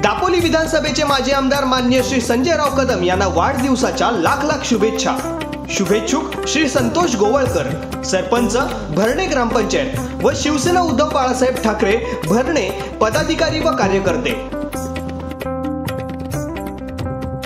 दापोली विधानसभेचे माजी आमदार मान्य श्री संजयराव कदम यांना वाढदिवसाच्या लाख लाख शुभेच्छा. शुभेच्छुक श्री संतोष गोवळकर सरपंच भरणे ग्रामपंचायत व शिवसेना उद्धव बाळासाहेब ठाकरे भरणे पदाधिकारी व कार्यकर्ते.